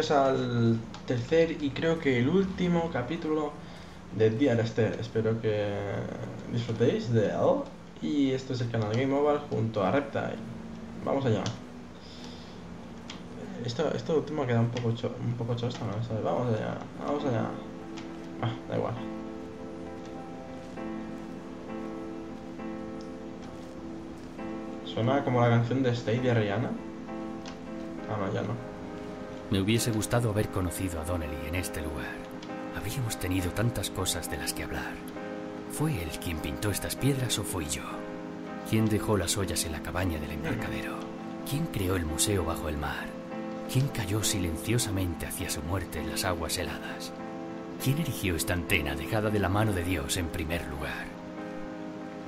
bienvenidos al tercer y creo que el último capítulo de Dear Esther. Espero que disfrutéis de él. Y esto es el canal Game Over junto a Reptile. Vamos allá. Esto, esto último queda un poco, cho, un poco chosta, ¿no? Vamos allá, vamos allá. Ah, da igual. Suena como la canción de Stay de Rihanna. Ah, no, ya no. Me hubiese gustado haber conocido a Donnelly en este lugar. Habríamos tenido tantas cosas de las que hablar. ¿Fue él quien pintó estas piedras o fui yo? ¿Quién dejó las ollas en la cabaña del embarcadero? ¿Quién creó el museo bajo el mar? ¿Quién cayó silenciosamente hacia su muerte en las aguas heladas? ¿Quién erigió esta antena dejada de la mano de Dios en primer lugar?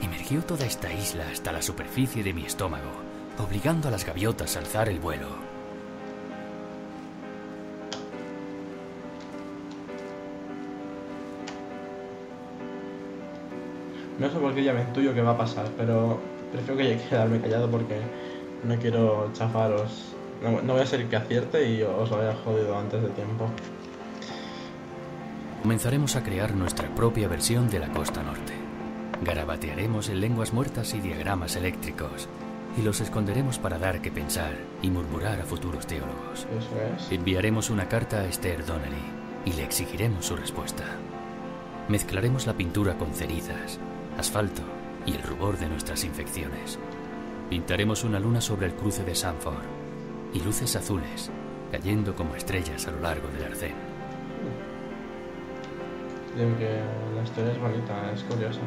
Emergió toda esta isla hasta la superficie de mi estómago, obligando a las gaviotas a alzar el vuelo. No sé por qué ya me intuyo que va a pasar, pero prefiero que quedarme callado porque no quiero chafaros. No, no voy a ser que acierte y os lo haya jodido antes de tiempo. Comenzaremos a crear nuestra propia versión de la costa norte. Garabatearemos en lenguas muertas y diagramas eléctricos, y los esconderemos para dar que pensar y murmurar a futuros teólogos. Eso es. Enviaremos una carta a Esther Donnelly y le exigiremos su respuesta. Mezclaremos la pintura con cenizas, asfalto y el rubor de nuestras infecciones. Pintaremos una luna sobre el cruce de Sanford y luces azules cayendo como estrellas a lo largo del arcén. Dicen que la historia es bonita, es curiosa.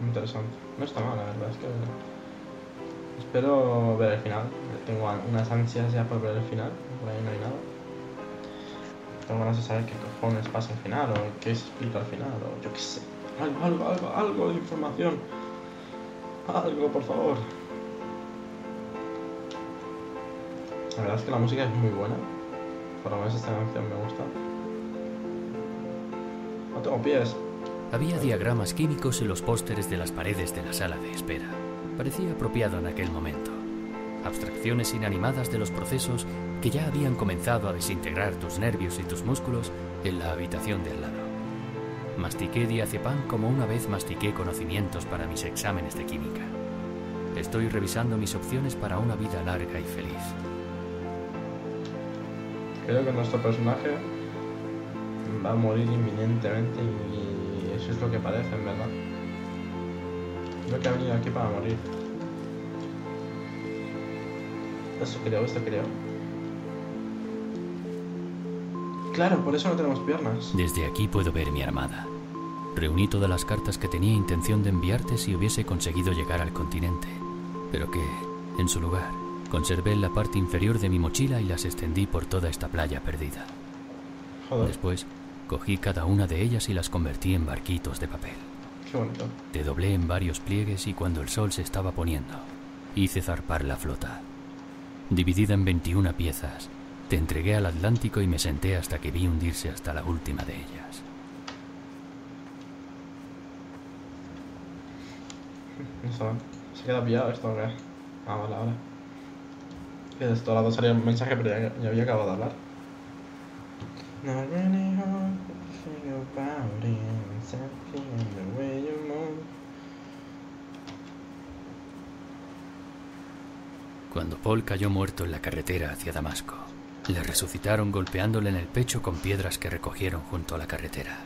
Interesante. No está mal, la verdad es que. Espero ver el final. Tengo unas ansias ya por ver el final. Por ahí no hay nada. Tengo ganas de saber qué cojones pasa al final, o qué se explica al final, o yo qué sé. Algo, algo, algo, algo de información. Algo, por favor. La verdad es que la música es muy buena. Por lo menos esta canción me gusta. No tengo pies. Había diagramas químicos en los pósteres de las paredes de la sala de espera. Parecía apropiado en aquel momento. Abstracciones inanimadas de los procesos que ya habían comenzado a desintegrar tus nervios y tus músculos en la habitación de al lado. Mastiqué diazepam como una vez mastiqué conocimientos para mis exámenes de química. Estoy revisando mis opciones para una vida larga y feliz. Creo que nuestro personaje va a morir inminentemente y es lo que parece, en verdad. Creo que ha venido aquí para morir. Eso creo, esto creo. Claro, por eso no tenemos piernas. Desde aquí puedo ver mi armada. Reuní todas las cartas que tenía intención de enviarte si hubiese conseguido llegar al continente, pero que, en su lugar, conservé la parte inferior de mi mochila y las extendí por toda esta playa perdida. Joder, Después, cogí cada una de ellas y las convertí en barquitos de papel. qué bonito. Te doblé en varios pliegues y cuando el sol se estaba poniendo, hice zarpar la flota. Dividida en 21 piezas, te entregué al Atlántico y me senté hasta que vi hundirse hasta la última de ellas. Se queda pillado esto, ¿o qué? Ah, vale, ahora. Que de esto lado salía un mensaje, pero ya, ya había acabado de hablar. Not really hard to think about it, something in the way you move. Cuando Paul cayó muerto en la carretera hacia Damasco, le resucitaron golpeándole en el pecho con piedras que recogieron junto a la carretera.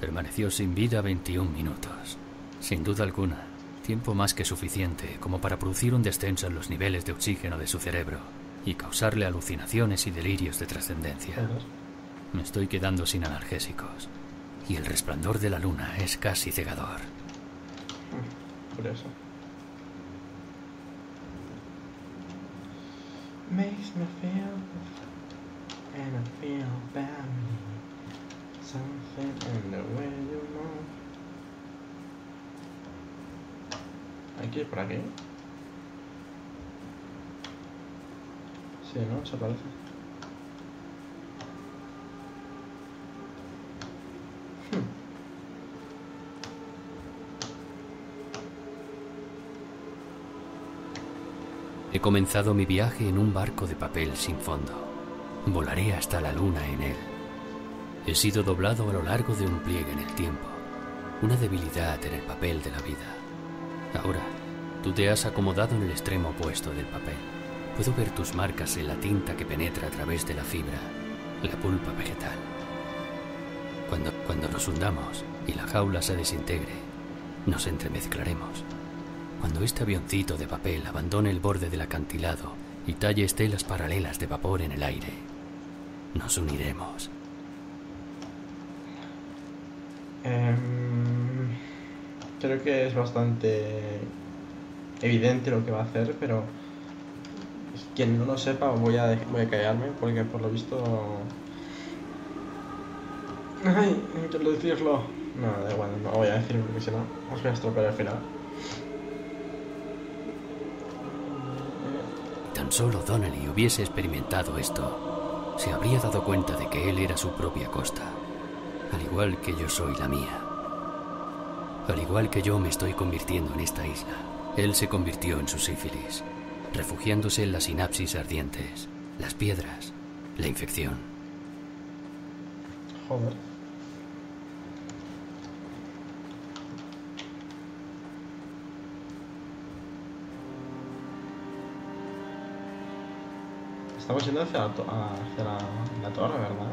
Permaneció sin vida 21 minutos. Sin duda alguna, tiempo más que suficiente como para producir un descenso en los niveles de oxígeno de su cerebro y causarle alucinaciones y delirios de trascendencia. Me estoy quedando sin analgésicos y el resplandor de la luna es casi cegador. Curioso. Makes me feel and I feel. Something in the way you move. Por aquí. Sí, ¿no? Se parece. Comenzado mi viaje en un barco de papel sin fondo. Volaré hasta la luna en él. He sido doblado a lo largo de un pliegue en el tiempo, una debilidad en el papel de la vida. Ahora, tú te has acomodado en el extremo opuesto del papel. Puedo ver tus marcas en la tinta que penetra a través de la fibra, la pulpa vegetal. Cuando, cuando nos hundamos y la jaula se desintegre, nos entremezclaremos. Cuando este avioncito de papel abandone el borde del acantilado y talle estelas paralelas de vapor en el aire, nos uniremos. Em, creo que es bastante evidente lo que va a hacer, pero quien no lo sepa voy a, voy a callarme porque por lo visto... Ay, no quiero decirlo. No, da igual, no voy a decirlo porque si no os voy a estropear al final. Solo Donnelly hubiese experimentado esto, se habría dado cuenta de que él era su propia costa, al igual que yo soy la mía. Al igual que yo me estoy convirtiendo en esta isla, él se convirtió en su sífilis, refugiándose en las sinapsis ardientes, las piedras, la infección. Joder. Estamos yendo hacia la, torre, ¿verdad?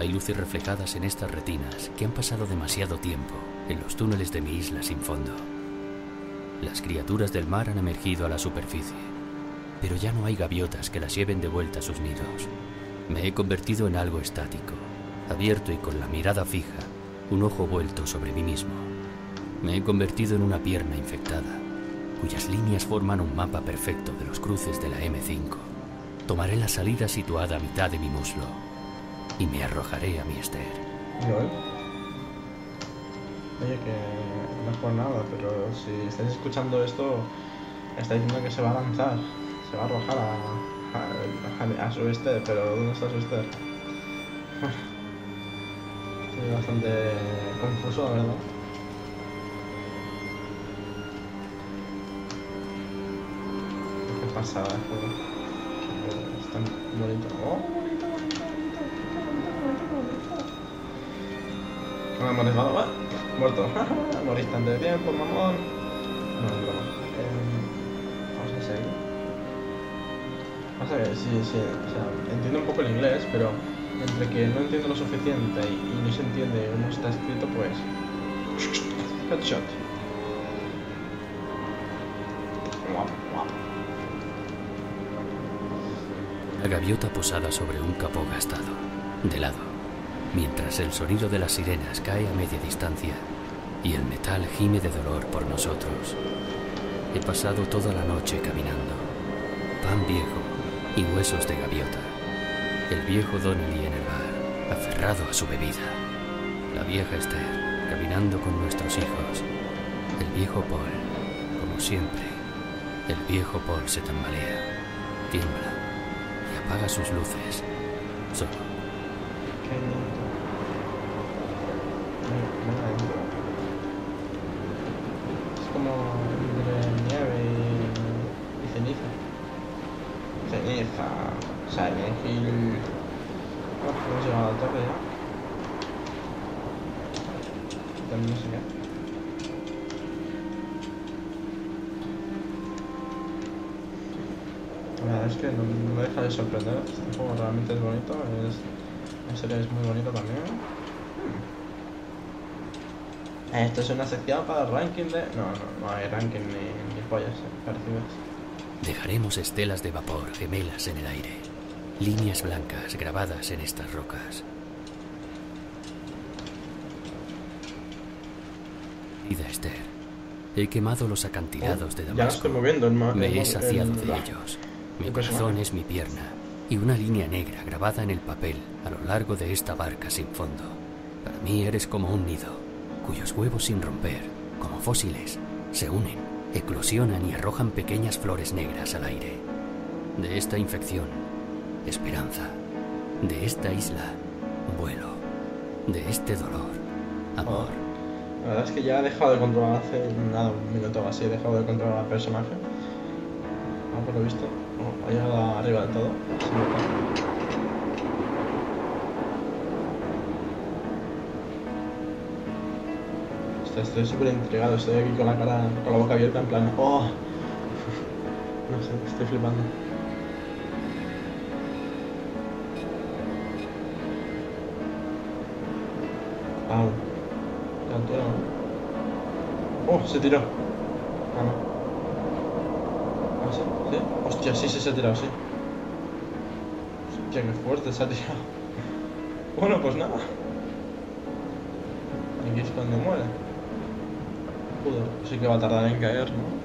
Hay luces reflejadas en estas retinas que han pasado demasiado tiempo en los túneles de mi isla sin fondo. Las criaturas del mar han emergido a la superficie, pero ya no hay gaviotas que las lleven de vuelta a sus nidos. Me he convertido en algo estático, abierto y con la mirada fija, un ojo vuelto sobre mí mismo. Me he convertido en una pierna infectada, cuyas líneas forman un mapa perfecto de los cruces de la M5. Tomaré la salida situada a mitad de mi muslo y me arrojaré a mi Esther. Oye, que no es por nada, pero si estáis escuchando esto, está diciendo que se va a lanzar, se va a arrojar a, a, su Esther, pero ¿dónde está su Esther? Estoy bastante confuso, verdad. Pasada el juego. Bonito. ¡Oh, bonito, bonito, bonito! ¡Qué bonito! Hemos resbalado. ¡Ah! Muerto. Moriste antes de tiempo, mamón. No. Eh, vamos a seguir. Pasa que sí, sí, sea, entiendo un poco el inglés, pero entre que no entiendo lo suficiente y, no se entiende cómo está escrito, pues. Headshot. Guapo. La gaviota posada sobre un capó gastado, de lado, mientras el sonido de las sirenas cae a media distancia y el metal gime de dolor por nosotros. He pasado toda la noche caminando. Pan viejo y huesos de gaviota. El viejo Donnelly en el bar, aferrado a su bebida. La vieja Esther, caminando con nuestros hijos. El viejo Paul, como siempre. El viejo Paul se tambalea, tiembla apaga sus luces. Solo. Es como nieve y, ceniza. Ceniza. Hill. Oh, hemos llegado a la torre ya. También sé qué. La verdad es que no, no me deja de sorprender. Este juego realmente es bonito. Es, la serie es muy bonita también. Hmm. Esto es una sección para el ranking de. No, no, no hay ranking ni, ni pollas eh, parecidas. Dejaremos estelas de vapor gemelas en el aire, líneas blancas grabadas en estas rocas. Querida Esther, he quemado los acantilados de Ya lo Damasco. estoy moviendo en Me en- he saciado en de ellos. Mi corazón es mi pierna y una línea negra grabada en el papel a lo largo de esta barca sin fondo. Para mí eres como un nido, cuyos huevos sin romper como fósiles, se unen, eclosionan y arrojan pequeñas flores negras al aire. De esta infección, esperanza. De esta isla, vuelo. De este dolor, amor. La verdad es que ya he dejado de controlar hace nada, un minuto o así, he dejado de controlar al personaje. Ah, por lo visto, llegado arriba del todo. Estoy súper intrigado, estoy aquí con la cara, con la boca abierta en plan, oh. No sé, estoy flipando. Wow. ¿no? Oh, se tiró. Ah, no. Ah, sí, sí. Hostia, sí, sí se ha tirado, sí. Hostia, qué fuerte se ha tirado. Bueno, pues nada. Aquí es cuando muere. Joder, sí que va a tardar en caer, ¿no?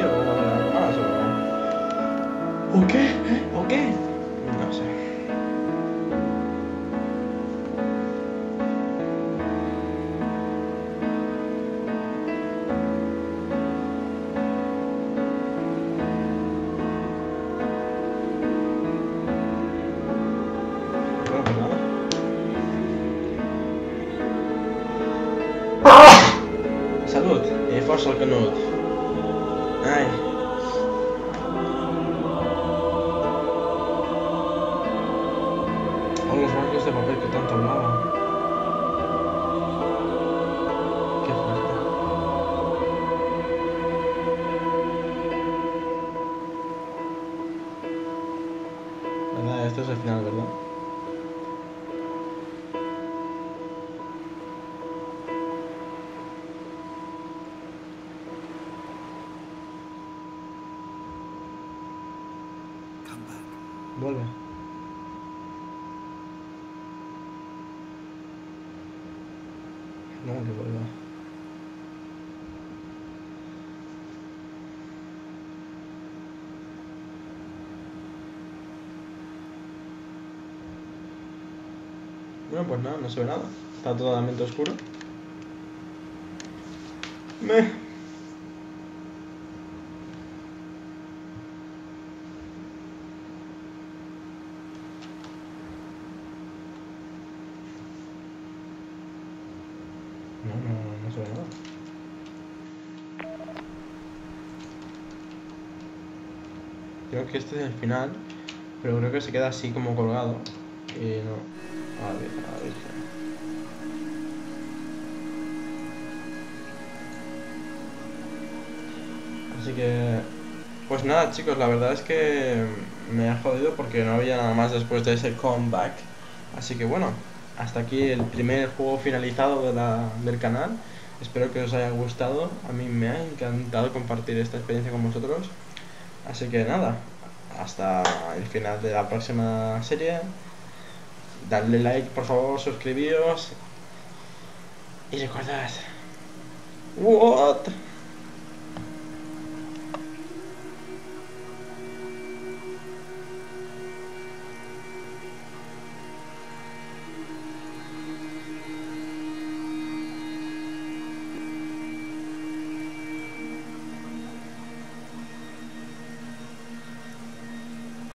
O va a haber algo más o...? ¿O qué? ¿O qué? No sé. De papel que tanto hablaba. Qué fuerte. ¿Verdad? Esto es el final, ¿verdad? Vuelve. No, que. Bueno, pues nada, no se ve nada. Está totalmente oscuro. Me. No, no, no se ve nada. Creo que el final, pero creo que se queda así como colgado. Y no. A ver, a ver. Así que. Pues nada, chicos, la verdad es que me ha jodido porque no había nada más después de ese comeback. Así que bueno, hasta aquí el primer juego finalizado del canal. Espero que os haya gustado. A mí me ha encantado compartir esta experiencia con vosotros. Así que nada, hasta el final de la próxima serie. Dadle like, por favor, suscribíos. Y recordad. What?